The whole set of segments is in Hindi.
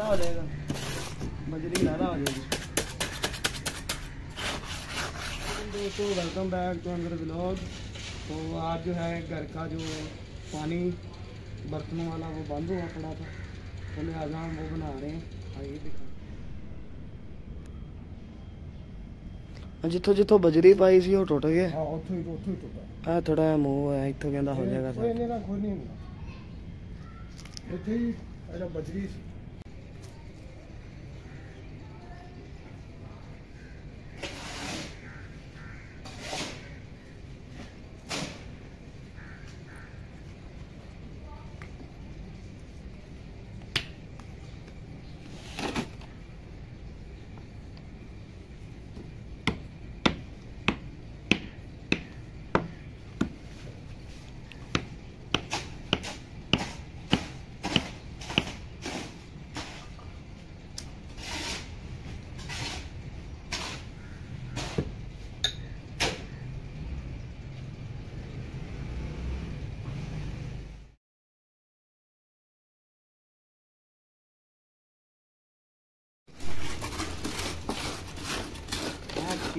छोटा हो जाएगा बजरी ज़्यादा हो जाएगी दोस्तों वेलकम बैक टू अंदर ब्लॉग तो आज जो है घर का जो पानी बर्तनों वाला वो बंद हुआ पड़ा था तो लिहाजा हम वो बना रहे हैं आइए दिखा ਜਿੱਥੋਂ ਜਿੱਥੋਂ ਬਜਰੀ ਪਾਈ ਸੀ ਉਹ ਟੁੱਟ ਗਿਆ ਹਾਂ ਉੱਥੋਂ ਹੀ ਉੱਥੋਂ ਹੀ ਟੁੱਟਾ ਆ ਥੋੜਾ ਮੂੰਹ ਹੈ ਇੱਥੋਂ ਕਹਿੰਦਾ ਹੋ ਜਾਏਗਾ ਕੋਈ ਨਹੀਂ ਨਾ ਕੋਈ ਨਹੀਂ ਹੁੰਦਾ ਇੱਥੇ ਹੀ ਇਹਦਾ ਬਜਰੀ ਸੀ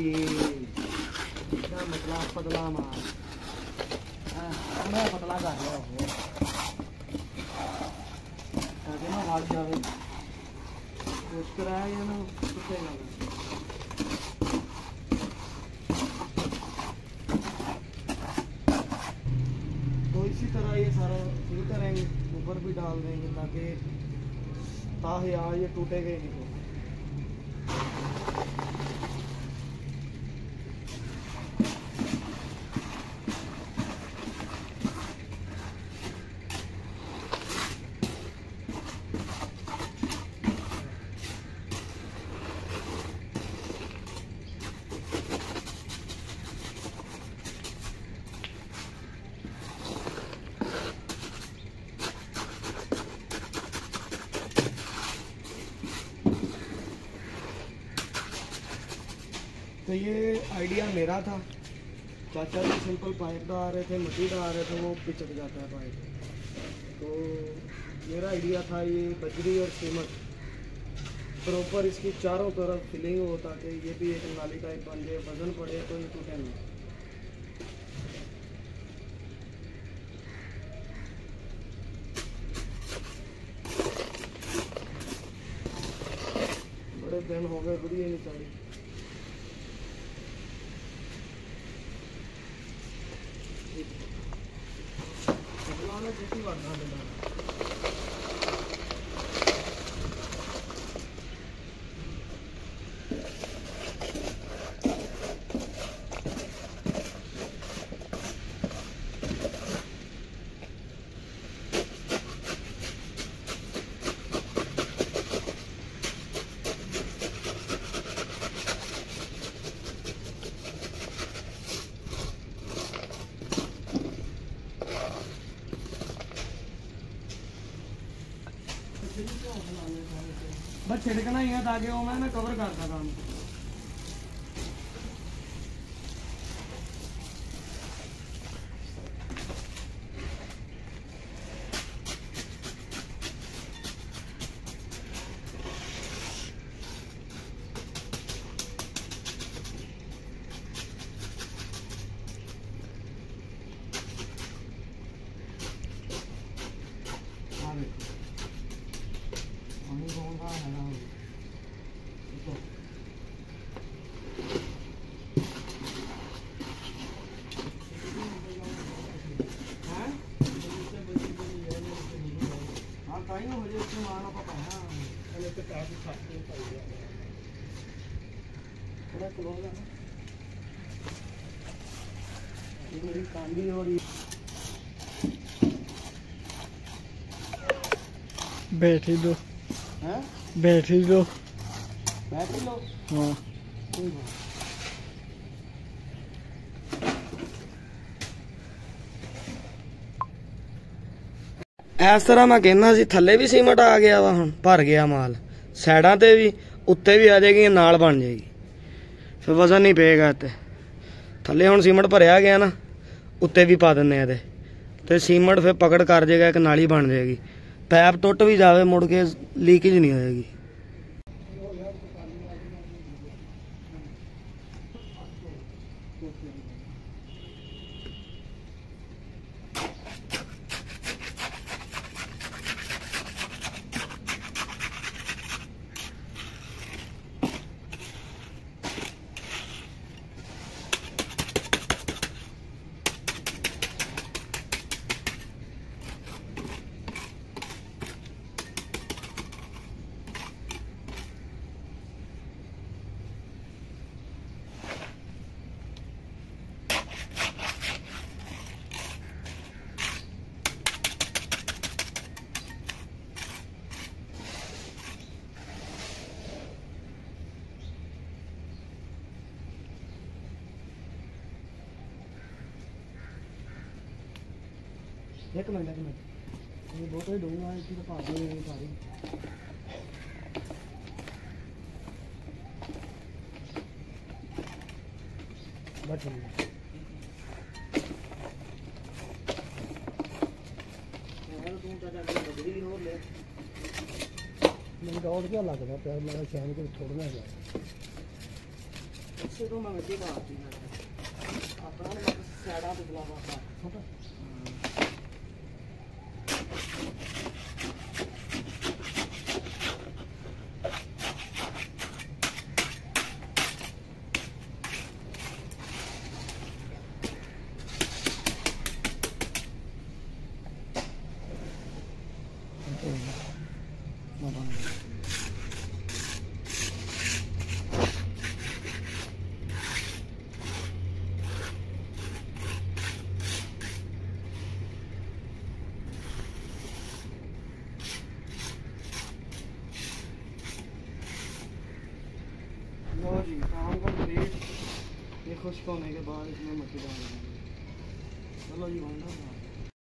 मतलब तो इसी तरह ये सारा फिल करेंगे, ऊपर भी डाल देंगे ताकि ताहे आ ये टूटेगा ही नहीं। तो ये आइडिया मेरा था। चाचा जी सिंपल पाइप डाल रहे थे, मिट्टी डाल रहे थे, वो पिचक जाता है पाइप तो मेरा आइडिया था ये बजरी और सीमट। प्रॉपर इसकी चारों तरफ़ फिलिंग हो ताकि ये भी एक नाली टाइप बन जाए, वज़न पड़े तो ये टूटे नहीं। बड़े दिन हो गए बुढ़ी नहीं चली। फसलां ने किसी वरना देना। छिड़कना ही है ताकि वो मैं ना कवर करता काम। थोड़ा क्लोज आना ये मेरी बैठी दो। हैं? बैठी दो। बैठी हाँ। ਇਸ ਤਰ੍ਹਾਂ ਮੈਂ ਕਹਿੰਦਾ ਸੀ, ਥੱਲੇ ਵੀ ਸੀਮਟ ਆ ਗਿਆ ਵਾ ਹੁਣ, ਭਰ ਗਿਆ ਮਾਲ। ਸਾਈਡਾਂ ਤੇ ਵੀ, ਉੱਤੇ ਵੀ ਆ ਜਾਏਗੀ, ਨਾਲ ਬਣ ਜਾਏਗੀ। ਫਿਰ ਵਜ਼ਨ ਨਹੀਂ ਪਏਗਾ ਇੱਥੇ। ਥੱਲੇ ਹੁਣ ਸੀਮਟ ਭਰਿਆ ਗਿਆ ਨਾ, ਉੱਤੇ ਵੀ ਪਾ ਦਿੰਨੇ ਆ ਇਹਦੇ। ਤੇ ਸੀਮਟ ਫਿਰ ਪਕੜ ਕਰ ਜਾਏਗਾ, ਇੱਕ ਨਾਲੀ ਬਣ ਜਾਏਗੀ। ਪੈਪ ਟੁੱਟ ਵੀ ਜਾਵੇ, ਮੁੜ ਕੇ ਲੀਕੇਜ ਨਹੀਂ ਹੋਏਗੀ। ਇੱਕ ਮਿੰਟ ਇੱਕ ਮਿੰਟ ਇਹ ਬੋਤਲ ਡੂੰਗਾ ਇੱਥੇ ਤਾਂ ਪਾ ਦੇ ਸਾਰੀ ਬਸ ਠੀਕ ਹੈ ਤੂੰ ਤਾਂ ਜਾ ਕੇ ਬਦਲੀ ਹੋਰ ਲੈ ਮੈਨੂੰ ਤਾਂ ਹੋਰ ਕੀ ਲੱਗਦਾ ਪਿਆ ਮੇਰਾ ਸ਼ਾਮ ਕੋਈ ਥੋੜਨਾ ਹੈ ਇਸੇ ਤੋਂ ਮੈਂ ਮੱਝੀ ਬਾਤੀ ਆਪਣਾ ਮੈਂ ਸਾੜਾ ਤੇ ਬੁਲਾਵਾ ਛੋਟਾ खुश्क होने के बाद इसमें मक्खी डाल देंगे। चलो जी भाई ना